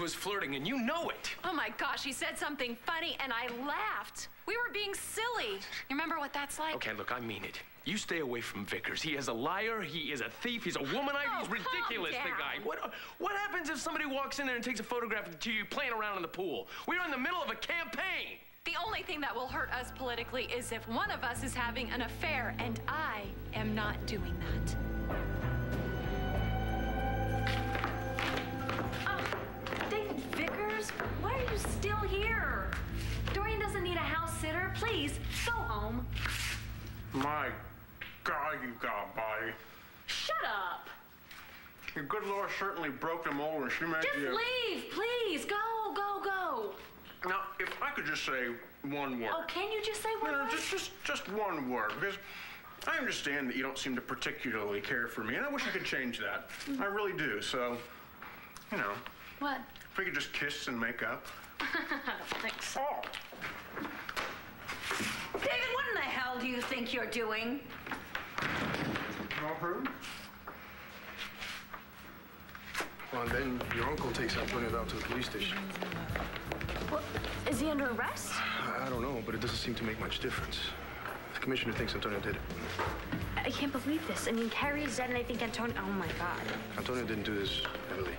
Was flirting, and you know it. Oh my gosh, he said something funny and I laughed. We were being silly. You remember what that's like? Okay, look, I mean it. You stay away from Vickers. He is a liar. He is a thief. He's a womanizer. Oh, he's ridiculous, the guy. What What happens if somebody walks in there and takes a photograph of you playing around in the pool? We're in the middle of a campaign. The only thing that will hurt us politically is if one of us is having an affair, and I am not doing that. Why are you still here? Dorian doesn't need a house sitter. Please, go home. My God, you got a body. Shut up. Your good Lord certainly broke the mold and she made Just you. leave, please. Go, go, go. Now, if I could just say one word. Oh, can you just say one no, word? just, just, just one word, because I understand that you don't seem to particularly care for me, and I wish I could change that. I really do. So, you know, What? If we could just kiss and make up. I don't think so. Oh, David, what in the hell do you think you're doing? all heard? Well, and then your uncle takes Antonio down to the police station. Well, is he under arrest? I I don't know, but it doesn't seem to make much difference. The commissioner thinks Antonio did it. I can't believe this. I mean, Keri is dead, and I think Antonio. Oh my God. Antonio didn't do this, Emily.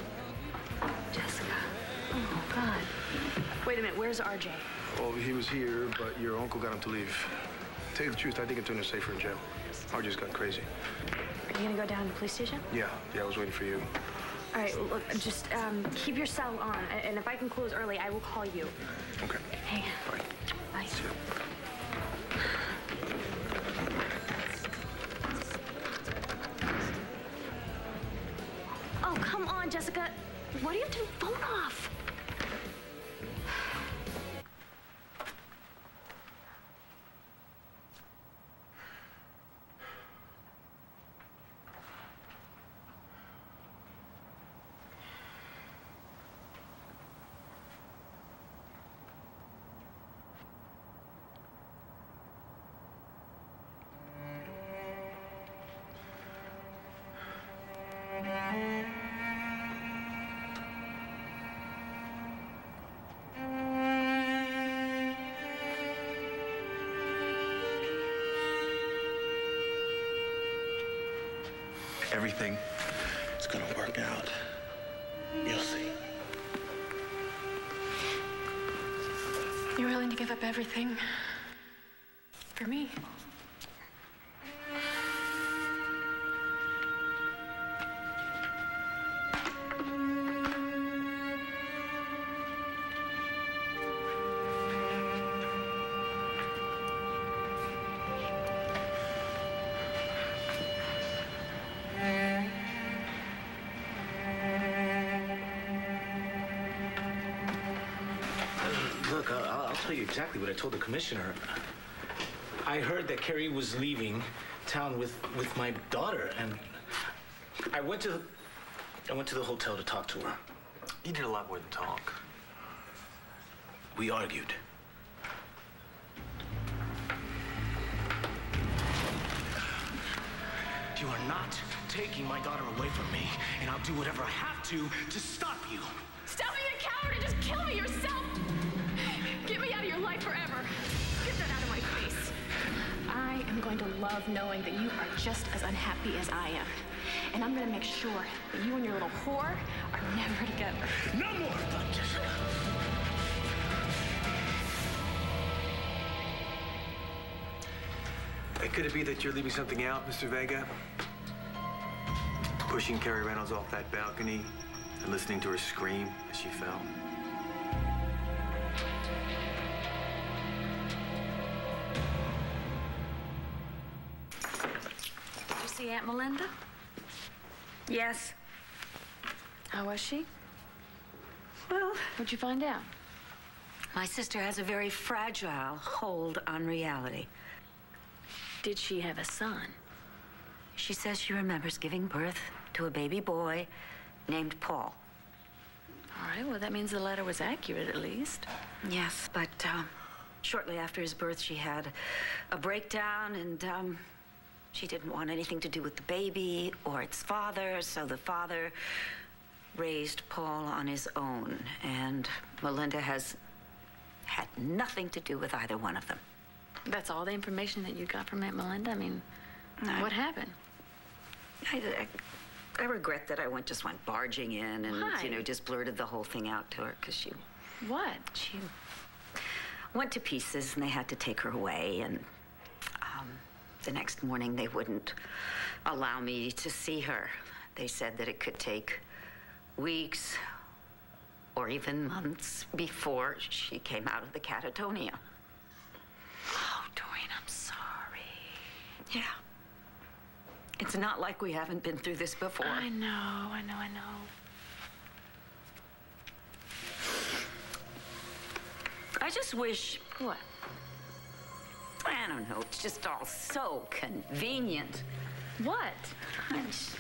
Jessica. Oh God. Wait a minute. Where's RJ? Oh, he was here, but your uncle got him to leave. Tell you the truth, I think Antonio's safer in jail. RJ's gone crazy. Are you gonna go down to the police station? Yeah, yeah, I was waiting for you. All right. Look, just um, keep your cell on, and if I can close early, I will call you. Okay. Hey. Bye. Bye. See. Oh, come on, Jessica. Why do you have to phone off? Everything is gonna work out. You'll see. You're willing to give up everything exactly what I told the commissioner. I heard that Keri was leaving town with, with my daughter, and I went to I went to the hotel to talk to her. You did a lot more than talk. We argued. You are not taking my daughter away from me, and I'll do whatever I have to to stop you. Stop being a coward and just kill me yourself! Forever! Get that out of my face! I am going to love knowing that you are just as unhappy as I am. And I'm gonna make sure that you and your little whore are never together. No more, Jessica. Hey, could it be that you're leaving something out, Mr. Vega? Pushing Keri Reynolds off that balcony and listening to her scream as she fell. See Aunt Melinda? Yes. How was she? Well, What'd you find out? my sister has a very fragile hold on reality. Did she have a son? She says she remembers giving birth to a baby boy named Paul. All right. Well, that means the letter was accurate, at least. Yes, but um, shortly after his birth, she had a breakdown, and um, she didn't want anything to do with the baby or its father, so the father raised Paul on his own, and Melinda has had nothing to do with either one of them. That's all the information that you got from Aunt Melinda? I mean, No. what happened? I, I, I regret that I went just went barging in and Why? you know just blurted the whole thing out to her because she What? she went to pieces and they had to take her away and the next morning they wouldn't allow me to see her. They said that it could take weeks or even months before she came out of the catatonia. Oh, Dorian, I'm sorry. Yeah. It's not like we haven't been through this before. I know, I know, I know. I just wish What? I don't know. It's just all so convenient. What? Just-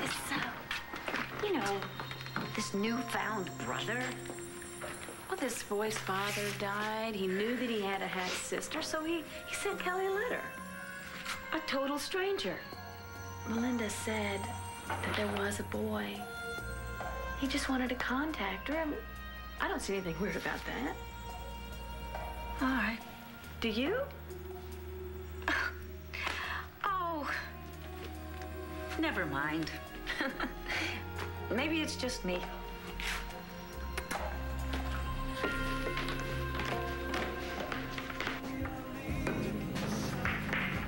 This, uh, you know, this newfound brother. Well, this boy's father died. He knew that he had a half sister, so he, he sent Kelly a letter. A total stranger. Melinda said that there was a boy. He just wanted to contact her. I, mean, I don't see anything weird about that. All right. Do you? Oh, never mind. Maybe it's just me.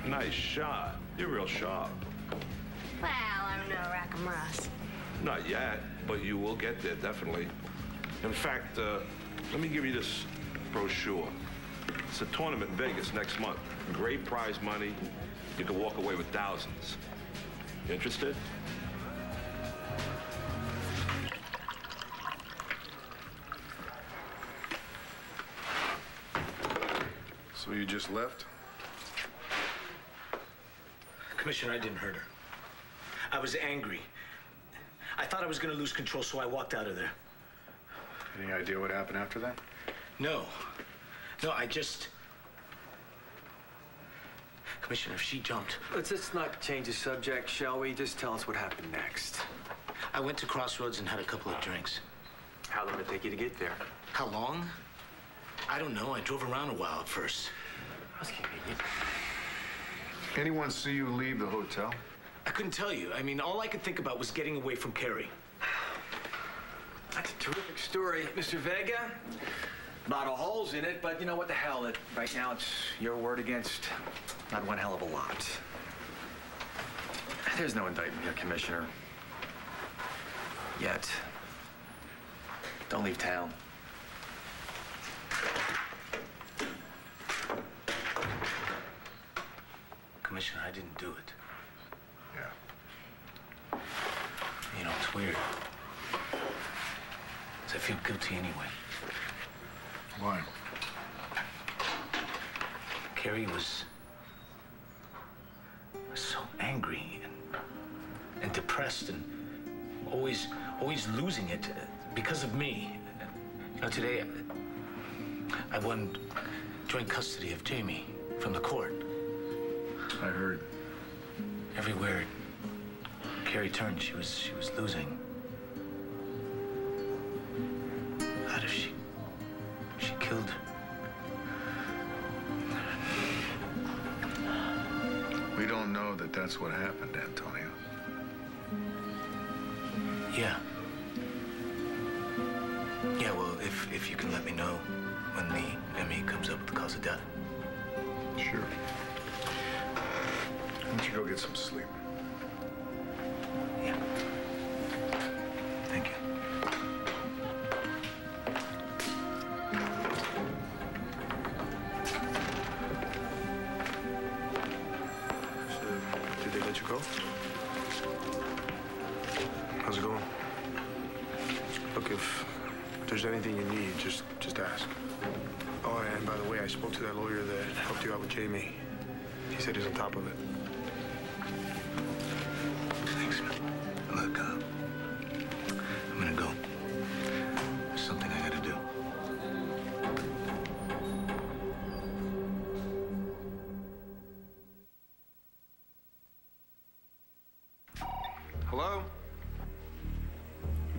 Nice shot. You're real sharp. Well, I'm no Rackham Russ. Not yet, but you will get there, definitely. In fact, uh, let me give you this brochure. It's a tournament in Vegas next month. Great prize money. You can walk away with thousands. You interested? So you just left? Commissioner, I didn't hurt her. I was angry. I thought I was going to lose control, so I walked out of there. Any idea what happened after that? No. No, I just. Commissioner, if she jumped, Let's just not change the subject, shall we? Just tell us what happened next. I went to Crossroads and had a couple of drinks. How long did it take you to get there? How long? I don't know. I drove around a while at first. That's convenient. Anyone see you leave the hotel? I couldn't tell you. I mean, all I could think about was getting away from Keri. Terrific story, Mr. Vega. A lot of holes in it, but you know what the hell? It, right now, it's your word against not one hell of a lot. There's no indictment here, Commissioner. Yet. Don't leave town. Commissioner, I didn't do it. Yeah. You know, it's weird. I feel guilty anyway. Why? Keri was was so angry and and depressed and always always losing it because of me. You know, today I, I won joint custody of Jamie from the court. I heard. Everywhere Keri turned, she was she was losing. Killed We don't know that that's what happened, Antonio. Yeah. Yeah, well, if if you can let me know when the ME comes up with the cause of death. Sure. Why don't you go get some sleep?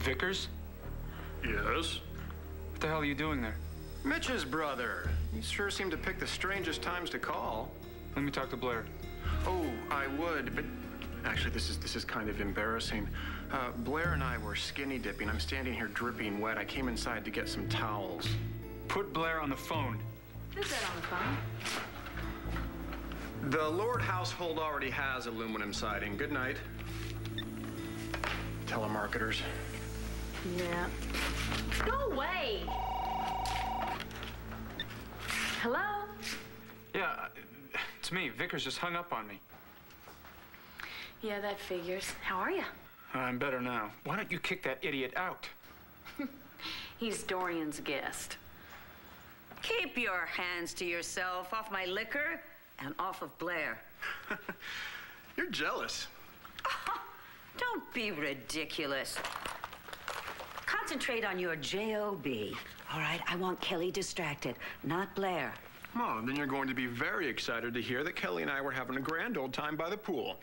Vickers? Yes? What the hell are you doing there? Mitch's brother. You sure seem to pick the strangest times to call. Let me talk to Blair. Oh, I would, but actually, this is this is kind of embarrassing. Uh, Blair and I were skinny dipping. I'm standing here dripping wet. I came inside to get some towels. Put Blair on the phone. Who's that on the phone? The Lord household already has aluminum siding. Good night. Telemarketers. Yeah. Go away! Hello? Yeah, uh, it's me. Vickers just hung up on me. Yeah, that figures. How are you? I'm better now. Why don't you kick that idiot out? He's Dorian's guest. Keep your hands to yourself off my liquor and off of Blair. You're jealous. Don't be ridiculous. Concentrate on your job. All right, I want Kelly distracted, not Blair. Oh, then you're going to be very excited to hear that Kelly and I were having a grand old time by the pool.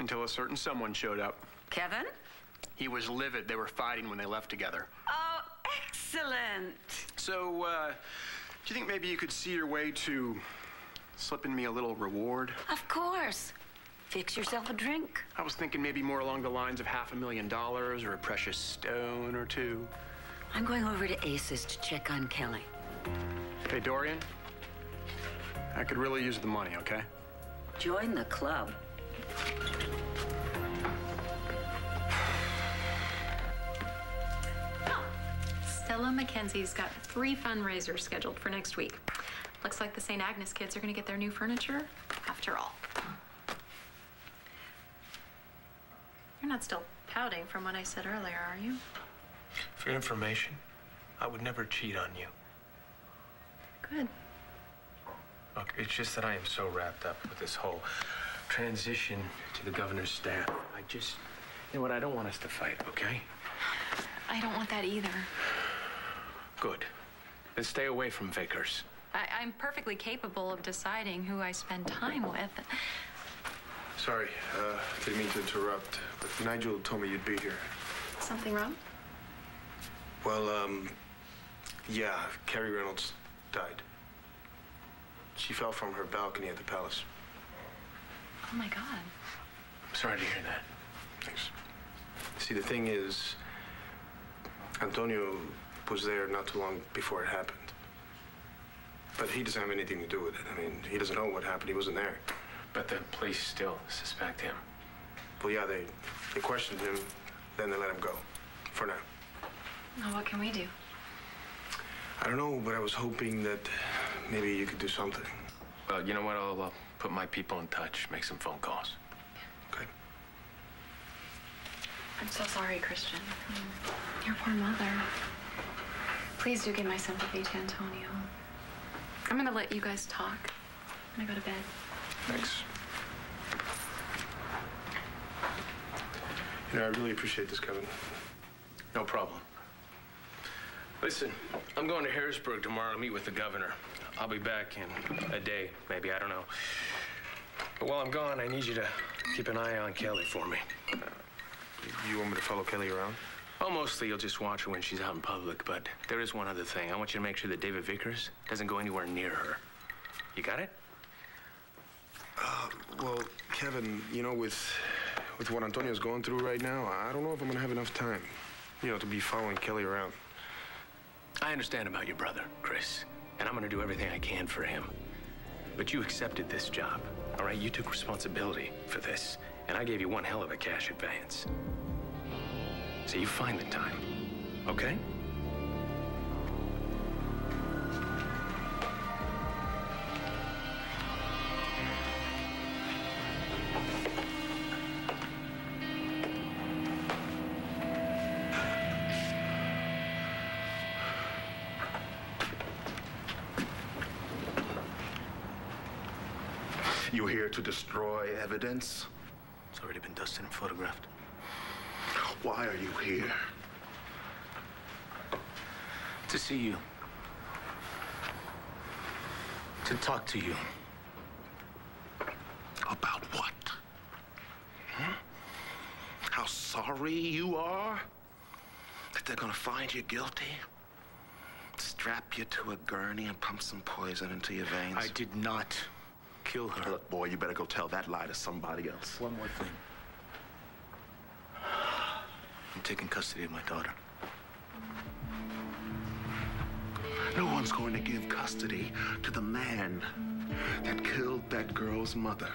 Until a certain someone showed up. Kevin? He was livid. They were fighting when they left together. Oh, excellent. So, uh, do you think maybe you could see your way to slipping me a little reward? Of course. Fix yourself a drink. I was thinking maybe more along the lines of half a million dollars or a precious stone or two. I'm going over to Aces to check on Kelly. Hey, Dorian. I could really use the money, okay? Join the club. Stella Mackenzie's got three fundraisers scheduled for next week. Looks like the St. Agnes kids are going to get their new furniture after all. You're not still pouting from what I said earlier, are you? For your information, I would never cheat on you. Good. Look, it's just that I am so wrapped up with this whole transition to the governor's staff. I just, you know what, I don't want us to fight, okay? I don't want that either. Good. Then stay away from Vickers. I, I'm perfectly capable of deciding who I spend time with. Sorry, uh, didn't mean to interrupt, but Nigel told me you'd be here. Something wrong? Well, um, yeah, Keri Reynolds died. She fell from her balcony at the palace. Oh my God. I'm sorry to hear that. Thanks. See, the thing is, Antonio was there not too long before it happened. But he doesn't have anything to do with it. I mean, he doesn't know what happened. He wasn't there. But the police still suspect him. Well, yeah, they, they questioned him, then they let him go. For now. Well, what can we do? I don't know, but I was hoping that maybe you could do something. Well, you know what? I'll uh, put my people in touch, make some phone calls. Okay. I'm so sorry, Cristian. Your poor mother. Please do give my sympathy to Antonio. I'm gonna let you guys talk. I'm gonna go to bed. Thanks. You know, I really appreciate this, Kevin. No problem. Listen, I'm going to Harrisburg tomorrow to meet with the governor. I'll be back in a day, maybe, I don't know. But while I'm gone, I need you to keep an eye on Kelly for me. You want me to follow Kelly around? Well, mostly you'll just watch her when she's out in public, but there is one other thing. I want you to make sure that David Vickers doesn't go anywhere near her. You got it? Well, Kevin, you know, with with what Antonio's going through right now, I don't know if I'm gonna have enough time, you know, to be following Kelly around. I understand about your brother, Chris, and I'm gonna do everything I can for him. But you accepted this job, all right? You took responsibility for this, and I gave you one hell of a cash advance. So you find the time, okay? To destroy evidence? It's already been dusted and photographed. Why are you here? To see you. To talk to you. About what? Huh? How sorry you are? That they're gonna find you guilty? Strap you to a gurney and pump some poison into your veins? I did not kill her. Look, boy, you better go tell that lie to somebody else. One more thing. I'm taking custody of my daughter. No one's going to give custody to the man that killed that girl's mother.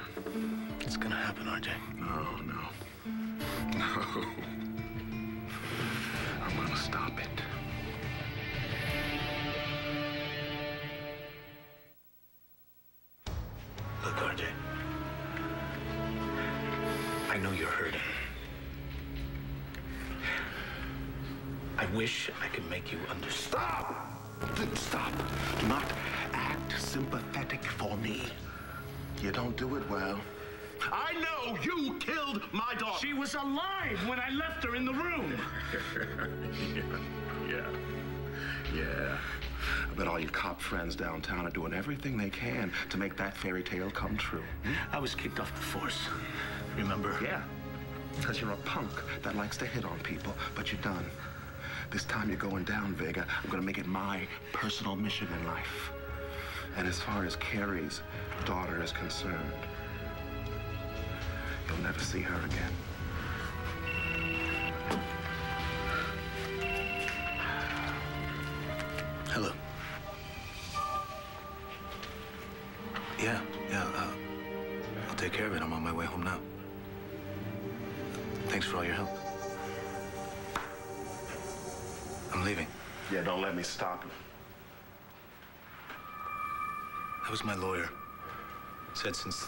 It's gonna happen, RJ. No, no. No. I you killed my daughter. She was alive when I left her in the room. yeah. Yeah. Yeah. I bet all your cop friends downtown are doing everything they can to make that fairy tale come true. I was kicked off the force. Remember? Yeah. Because you're a punk that likes to hit on people, but you're done. This time you're going down, Vega. I'm gonna make it my personal mission in life. And as far as Keri's daughter is concerned, you'll never see her again. Hello. Yeah, yeah. Uh, I'll take care of it. I'm on my way home now. Thanks for all your help. I'm leaving. Yeah, don't let me stop you. That was my lawyer. Said since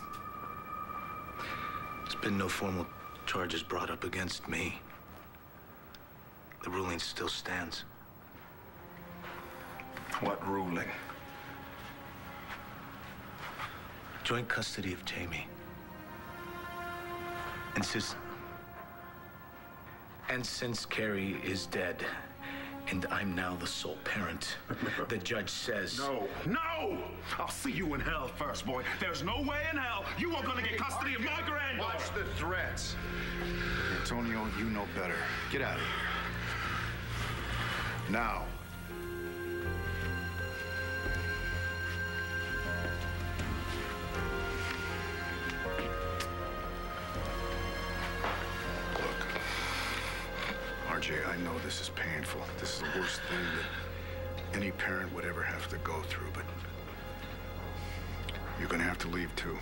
been no formal charges brought up against me, the ruling still stands. What ruling? Joint custody of Jamie. And since... And since Keri is dead, and I'm now the sole parent, the judge says... No, no! I'll see you in hell first, boy. There's no way in hell you are gonna get custody of my granddaughter. Watch the threats. Antonio, you know better. Get out of here. Now. The worst thing that any parent would ever have to go through, but you're gonna have to leave too.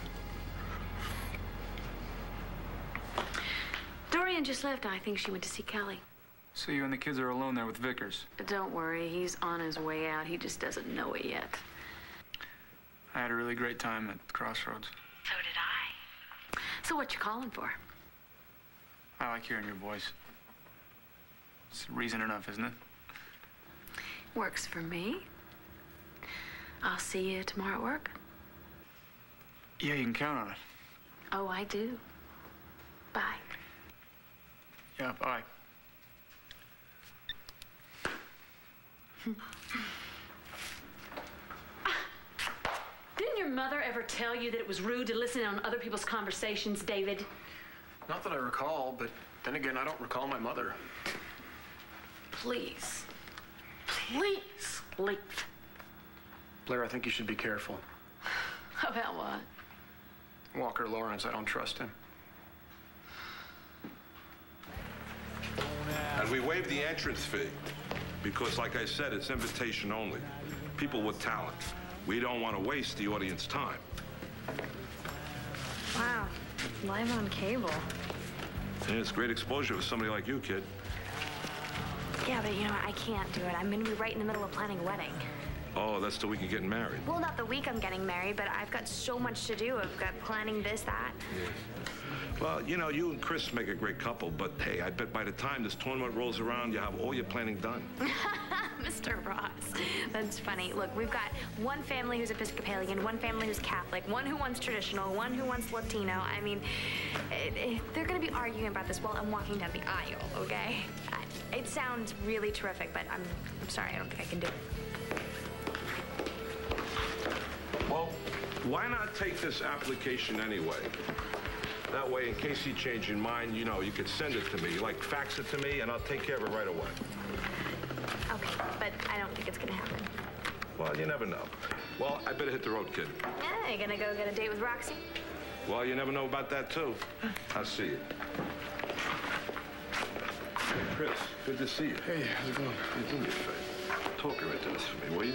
Dorian just left. I think she went to see Kelly. So you and the kids are alone there with Vickers. Don't worry, he's on his way out. He just doesn't know it yet. I had a really great time at Crossroads. So did I. So what you calling for? I like hearing your voice. It's reason enough, isn't it? Works for me. I'll see you tomorrow at work. Yeah, you can count on it. Oh, I do. Bye. Yeah, bye. Didn't your mother ever tell you that it was rude to listen on other people's conversations, David? Not that I recall, but then again, I don't recall my mother. Please. Please leave. Blair, I think you should be careful. About what? Walker Laurence, I don't trust him. And we waived the entrance fee because, like I said, it's invitation only. People with talent. We don't want to waste the audience time. Wow, live on cable. And it's great exposure for somebody like you, kid. Yeah, but you know, I can't do it. I'm gonna be right in the middle of planning a wedding. Oh, that's the week of getting married. Well, not the week I'm getting married, but I've got so much to do. I've got planning this, that. Yes. Well, you know, you and Chris make a great couple, but hey, I bet by the time this tournament rolls around, you have all your planning done. Mr. Ross, that's funny. Look, we've got one family who's Episcopalian, one family who's Catholic, one who wants traditional, one who wants Latino. I mean, it, it, they're going to be arguing about this while I'm walking down the aisle, okay? It sounds really terrific, but I'm, I'm sorry, I don't think I can do it. Well, why not take this application anyway? That way, in case you change your mind, you know, you could send it to me. Like, fax it to me, and I'll take care of it right away. Okay, but I don't think it's gonna happen. Well, you never know. Well, I better hit the road, kid. Yeah, you gonna go get a date with Roxy? Well, you never know about that, too. I'll see you. Chris, good to see you. Hey, how's it going? Hey, do me a favor. Talk her into this for me, will you?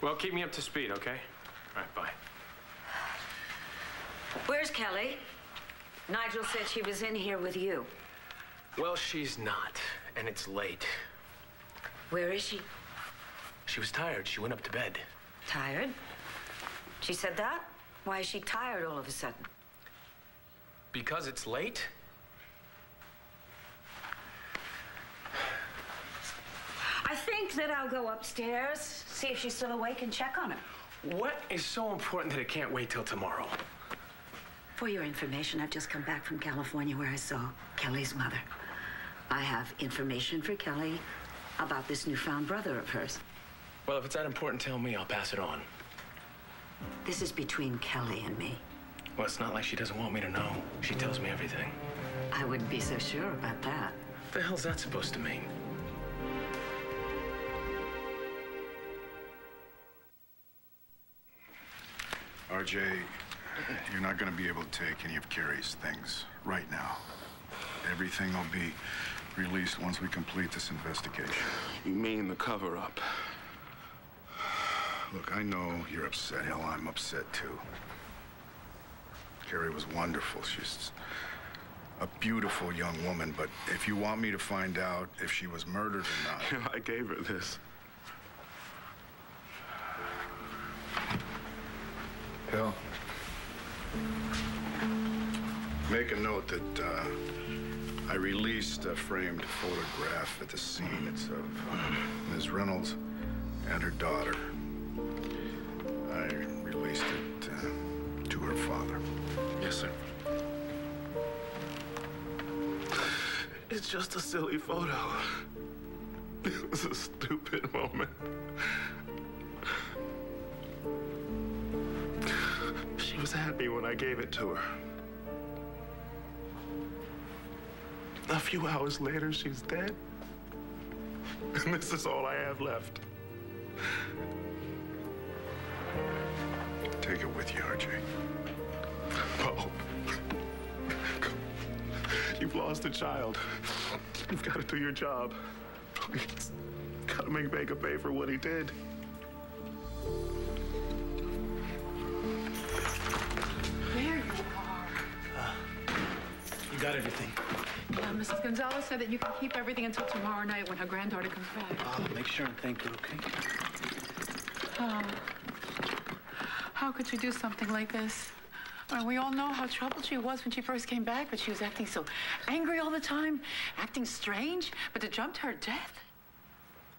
Well, keep me up to speed, okay? All right, bye. Where's Kelly? Nigel said she was in here with you. Well, she's not, and it's late. Where is she? She was tired. She went up to bed. Tired? She said that? Why is she tired all of a sudden? Because it's late? I think that I'll go upstairs, see if she's still awake, and check on her. What is so important that it can't wait till tomorrow? For your information, I've just come back from California where I saw Kelly's mother. I have information for Kelly about this newfound brother of hers. Well, if it's that important, tell me. I'll pass it on. This is between Kelly and me. Well, it's not like she doesn't want me to know. She tells me everything. I wouldn't be so sure about that. What the hell's that supposed to mean? RJ, you're not going to be able to take any of Keri's things right now. Everything will be released once we complete this investigation. You mean the cover-up? Look, I know you're upset. Hell, I'm upset too. Keri was wonderful. She's a beautiful young woman, but if you want me to find out if she was murdered or not... I gave her this. Hell. Make a note that uh, I released a framed photograph at the scene. It's of uh, Ms. Reynolds and her daughter. I released it uh, to her father. Yes, sir. It's just a silly photo. It was a stupid moment. She was happy when I gave it to her. A few hours later, she's dead. And this is all I have left. Take it with you, RJ. Bo. Oh. You've lost a child. You've got to do your job. Please. Gotta make Vega pay for what he did. There you are. You got everything. Uh, Mrs. Gonzalez said that you can keep everything until tomorrow night when her granddaughter comes back. I'll make sure and thank her, okay? Oh. How could you do something like this? I mean, we all know how troubled she was when she first came back, but she was acting so angry all the time, acting strange. But to jump to her death?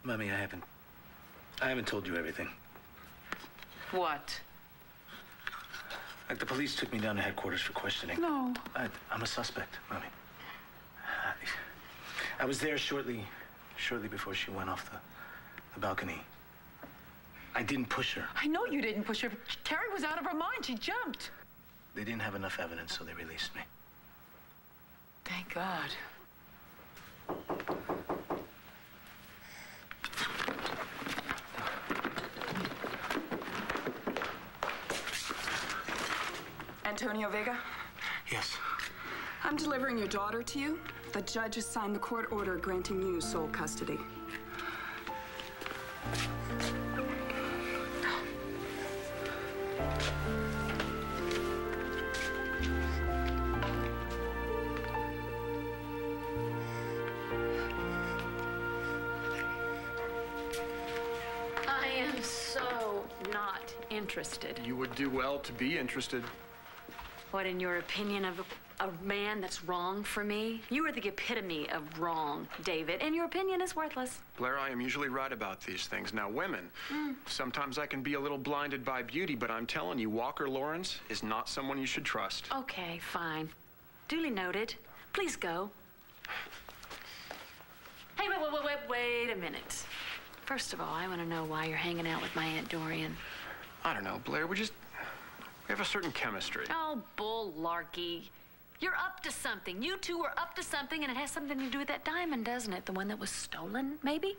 Mommy, I haven't. I haven't told you everything. What? Like the police took me down to headquarters for questioning. No. I, I'm a suspect, Mommy. I, I was there shortly, shortly before she went off the, the balcony. I didn't push her. I know you didn't push her. Keri was out of her mind. She jumped. They didn't have enough evidence, so they released me. Thank God. Antonio Vega, Yes. I'm delivering your daughter to you. The judge has signed the court order granting you sole custody. I am so not interested. You would do well to be interested. What, in your opinion, of a, man that's wrong for me? You are the epitome of wrong, David, and your opinion is worthless. Blair, I am usually right about these things. Now, women, mm. sometimes I can be a little blinded by beauty, but I'm telling you, Walker Laurence is not someone you should trust. Okay, fine. Duly noted. Please go. Hey, wait, wait, wait, wait, wait a minute. First of all, I want to know why you're hanging out with my Aunt Dorian. I don't know, Blair. We just we have a certain chemistry. Oh, bullarky. You're up to something. You two are up to something, and it has something to do with that diamond, doesn't it? The one that was stolen, maybe?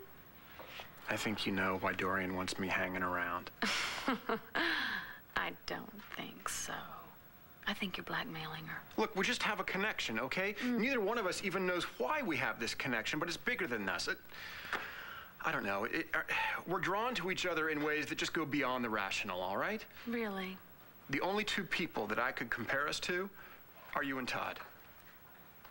I think you know why Dorian wants me hanging around. I don't think so. I think you're blackmailing her. Look, we just have a connection, okay? Neither one of us even knows why we have this connection, but it's bigger than us. It, I don't know. It, uh, we're drawn to each other in ways that just go beyond the rational, all right? Really? The only two people that I could compare us to are you and Todd.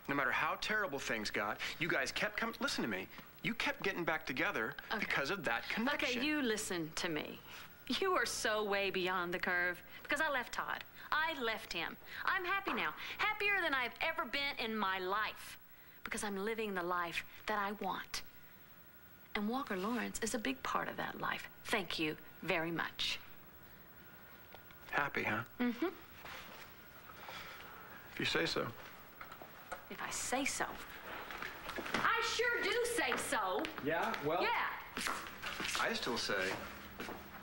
No matter how terrible things got, you guys kept coming. Listen to me. You kept getting back together because of that connection. Okay, you listen to me. You are so way beyond the curve because I left Todd. I left him. I'm happy now. Happier than I've ever been in my life because I'm living the life that I want. And Walker Laurence is a big part of that life. Thank you very much. Happy, huh? Mm-hmm. If you say so. If I say so. I sure do say so. Yeah? Well. Yeah. I still say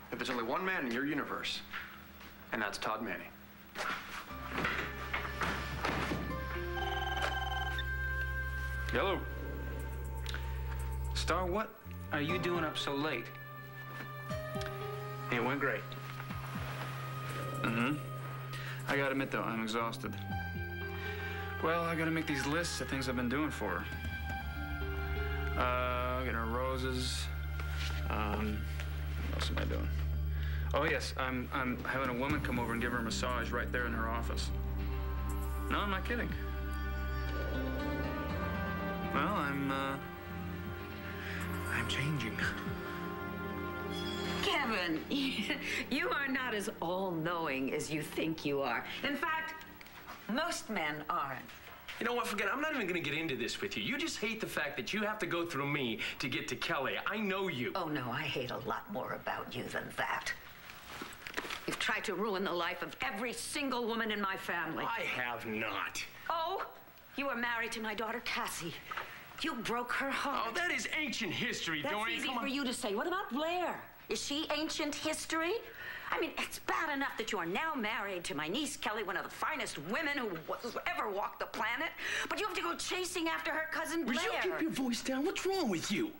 that there's only one man in your universe, and that's Todd Manning. Hello. Star, what are you doing up so late? It went great. Mm-hmm. I gotta admit, though, I'm exhausted. Well, I gotta make these lists of things I've been doing for her. Uh, getting her roses. Um, what else am I doing? Oh, yes, I'm, I'm having a woman come over and give her a massage right there in her office. No, I'm not kidding. Well, I'm, uh, I'm changing. Kevin, you are not as all-knowing as you think you are. In fact, most men aren't. You know what? Forget it. I'm not even going to get into this with you. You just hate the fact that you have to go through me to get to Kelly. I know you. Oh, no, I hate a lot more about you than that. You've tried to ruin the life of every single woman in my family. I have not. Oh, you were married to my daughter, Cassie. You broke her heart. Oh, that is ancient history, That's Dorian. easy Come for on. you to say. What about Blair? Is she ancient history? I mean, it's bad enough that you are now married to my niece Kelly, one of the finest women who ever walked the planet, but you have to go chasing after her cousin Would Blair. you keep your voice down? What's wrong with you?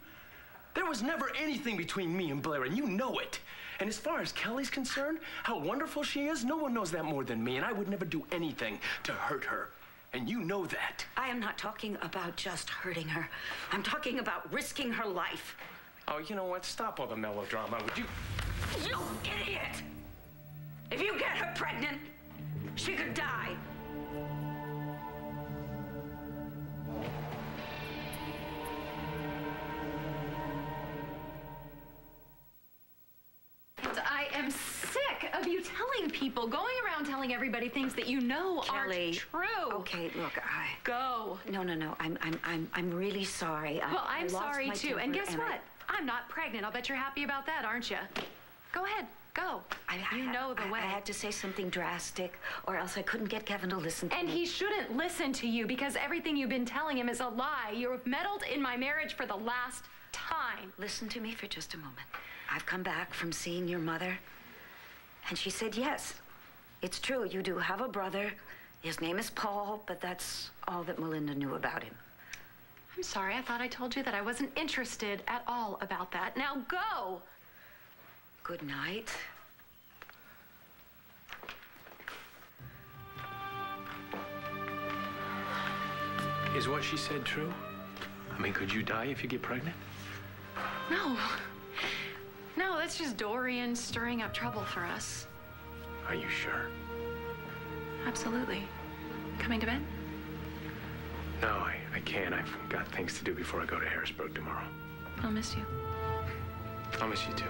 There was never anything between me and Blair, and you know it. And as far as Kelly's concerned, how wonderful she is, no one knows that more than me, and I would never do anything to hurt her. And you know that. I am not talking about just hurting her. I'm talking about risking her life. Oh, you know what? Stop all the melodrama, would you? You idiot! If you get her pregnant, she could die. And I am sick of you telling people, going around telling everybody things that you know Kelly, aren't true. Okay, look, I go. No, no, no. I'm, I'm, I'm, I'm really sorry. I- Well, I I'm sorry too. And guess I- what? I'm not pregnant. I'll bet you're happy about that, aren't you? Go ahead. Go. you know the I- way. I had to say something drastic, or else I couldn't get Kevin to listen to And me. he shouldn't listen to you because everything you've been telling him is a lie. You've meddled in my marriage for the last time. Listen to me for just a moment. I've come back from seeing your mother, and she said yes. It's true, you do have a brother. His name is Paul, but that's all that Melinda knew about him. I'm sorry. I thought I told you that I wasn't interested at all about that. Now go. Good night. Is what she said true? I mean, could you die if you get pregnant? No. No, that's just Dorian stirring up trouble for us. Are you sure? Absolutely. Coming to bed? No, I, I can't. I've got things to do before I go to Harrisburg tomorrow. I'll miss you. I'll miss you too.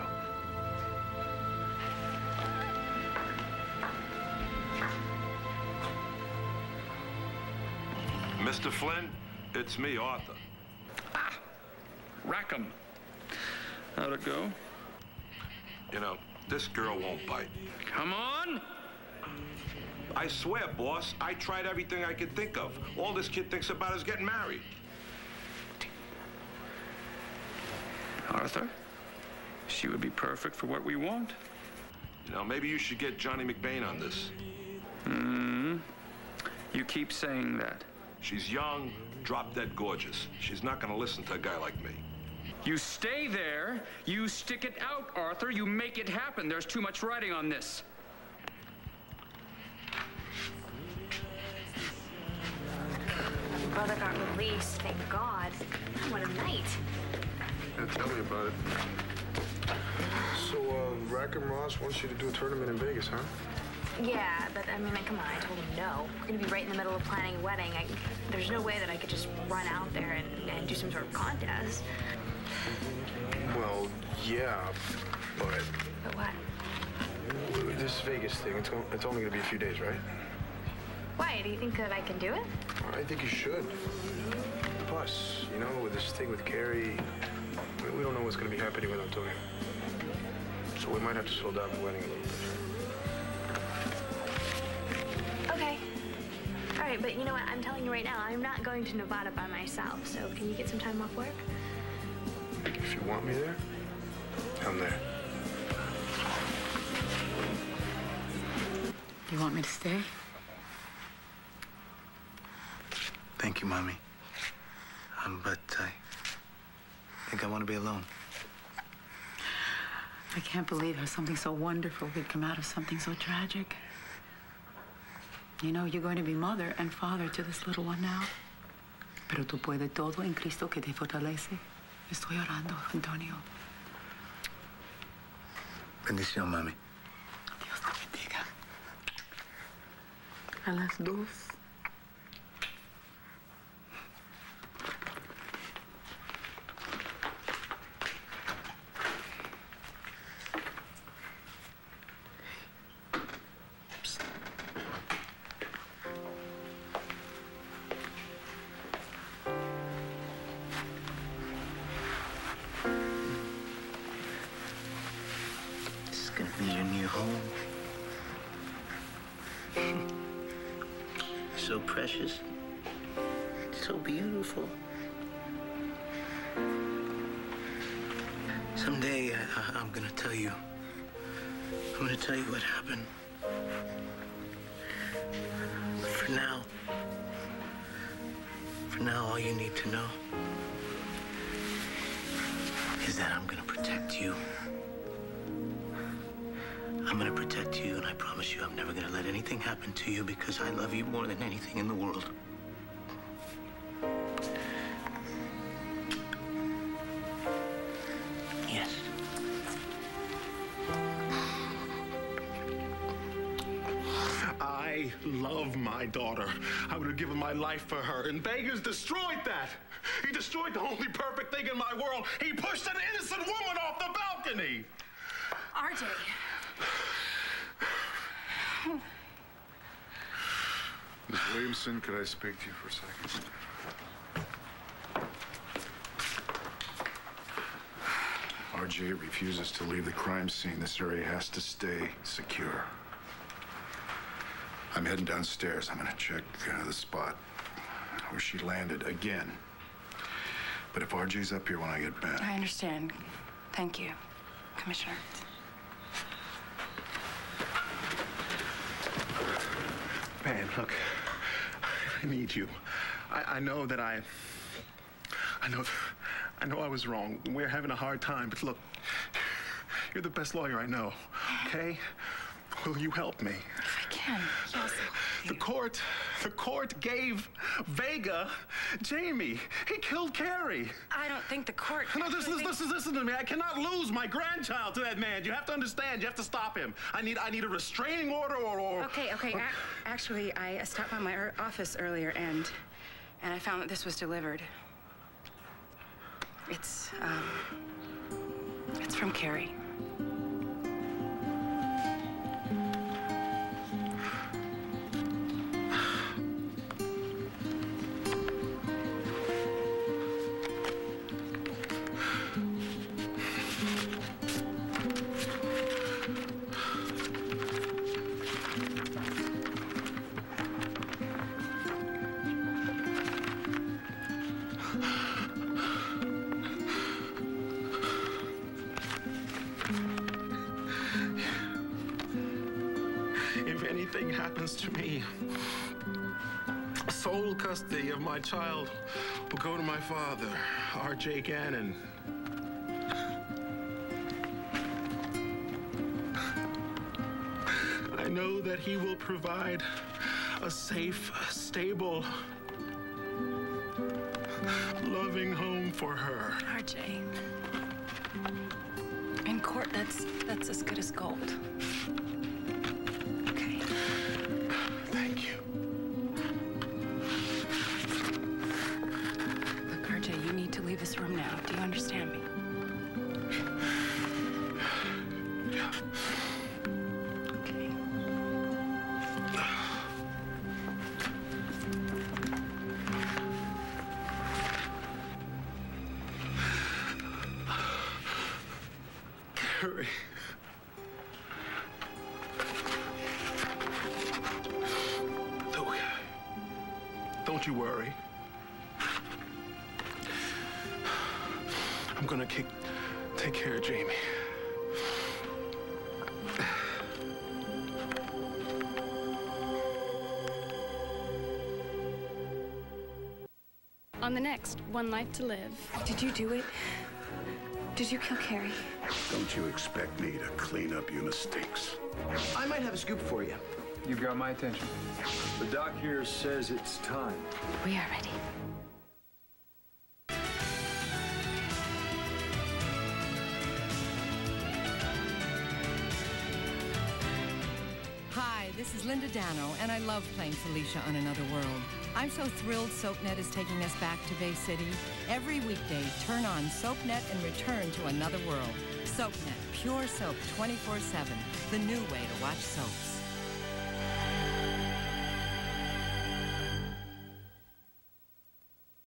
Mr. Flynn, it's me, Arthur. Ah, Rackham. How'd it go? You know, this girl won't bite. Come on! I swear, boss, I tried everything I could think of. All this kid thinks about is getting married. Arthur, she would be perfect for what we want. You know, maybe you should get Johnny McBain on this. Hmm. You keep saying that. She's young, drop dead gorgeous. She's not going to listen to a guy like me. You stay there. You stick it out, Arthur. You make it happen. There's too much writing on this. My brother got released, thank God. What a night. Yeah, tell me about it. So, uh, Rackham Ross wants you to do a tournament in Vegas, huh? Yeah, but I mean, come on, I told him no. We're gonna be right in the middle of planning a wedding. I, there's no way that I could just run out there and, and do some sort of contest. Well, yeah, but But what? this Vegas thing, it's, it's only gonna be a few days, right? Why? Do you think that I can do it? I think you should. Plus, you know, with this thing with Keri, we, we don't know what's gonna be happening with Antonio. So we might have to slow down the wedding a little bit. All right, but you know what? I'm telling you right now, I'm not going to Nevada by myself. So can you get some time off work? If you want me there, I'm there. You want me to stay? Thank you, Mommy. Um, but I think I want to be alone. I can't believe how something so wonderful could come out of something so tragic. You know, you're going to be mother and father to this little one now. Pero tú puedes todo en Cristo que te fortalece. Estoy orando, Antonio. Bendición, Mami. Dios te bendiga. A las dos. Someday I, I, I'm gonna tell you. I'm gonna tell you what happened. For now, for now, all you need to know is that I'm gonna protect you. I'm gonna protect you, and I promise you I'm never gonna let anything happen to you because I love you more than anything in the world. Would have given my life for her, and Vegas destroyed that. He destroyed the only perfect thing in my world. He pushed an innocent woman off the balcony. RJ. Miss Williamson, could I speak to you for a second? RJ refuses to leave the crime scene. This area has to stay secure. I'm heading downstairs. I'm gonna check uh, the spot where she landed again. But if RJ's up here when I get back, I understand. Thank you, Commissioner. Man, look, I need you. I, I know that I, I know, I know I was wrong. We're having a hard time, but look, you're the best lawyer I know. Okay? Will you help me? The court, the court gave Vega Jamie. He killed Keri. I don't think the court. No, this, thinks- listen, listen to me. I cannot lose my grandchild to that man. You have to understand. You have to stop him. I need, I need a restraining order or, or Okay, okay. or- ac- actually, I stopped by my office earlier and and I found that this was delivered. It's um, it's from Keri. Happens to me, sole custody of my child will go to my father, R.J. Gannon. I know that he will provide a safe, stable, loving home for her. RJ. In court, that's that's as good as gold. Keri. Look, don't you worry. I'm gonna kick, take care of Jamie. On the next One Life to Live. Did you do it? Did you kill Keri? Don't you expect me to clean up your mistakes? I might have a scoop for you. You've got my attention. The doc here says it's time. We are ready. Hi, this is Linda Dano, and I love playing Felicia on Another World. I'm so thrilled SoapNet is taking us back to Bay City. Every weekday, turn on SoapNet and return to another world. SoapNet, pure soap 24 7, the new way to watch soaps.